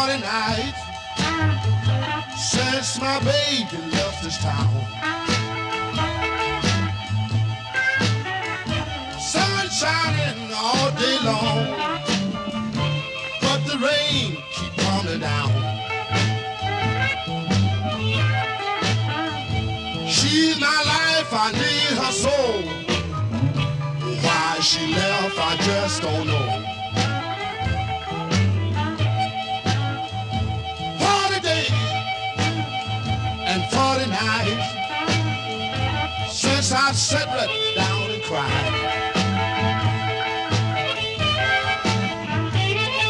40 nights since my baby left this town. Sun shining all day long, but the rain keep coming down. She's my life, I need her soul. Why she left, I just don't know. And forty nights since I sat right down and cried.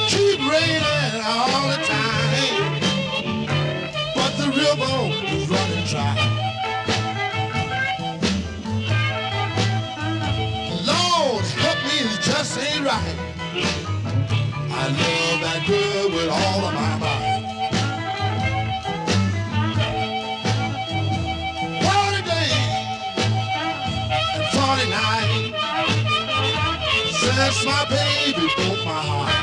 Keep raining all the time, but the river is running dry. Lord, help me, it just ain't right. I love that girl with all of my since my baby broke my heart.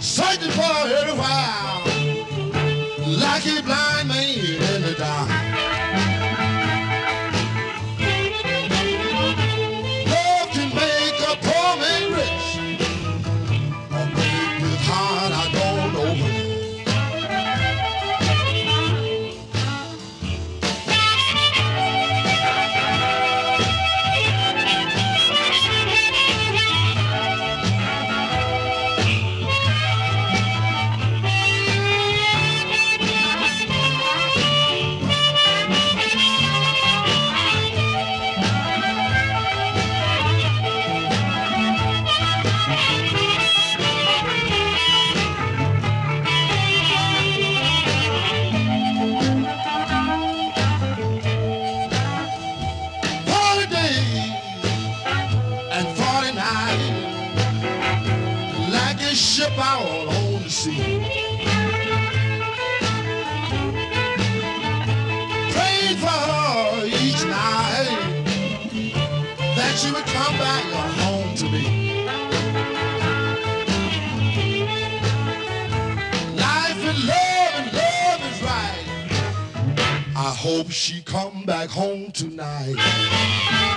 Searching for her a while, like a blind man. Ship out on the sea. Prayed for her each night that she would come back home to me. Life and love and love is right. I hope she come back home tonight.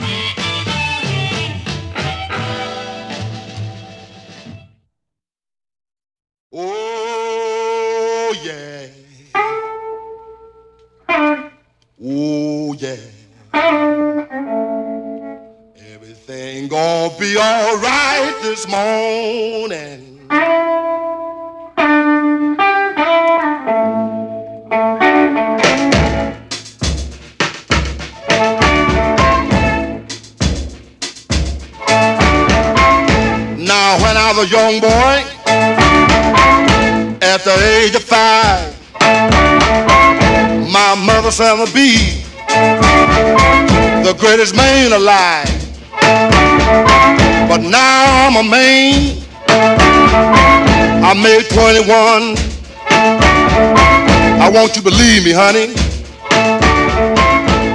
Oh yeah. Oh yeah. Everything gonna be alright this morning. Now, when I was a young boy, at the age of five, my mother said I'd be the greatest man alive. But now I'm a man. I made 21. I want you to believe me, honey.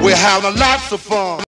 We're having lots of fun.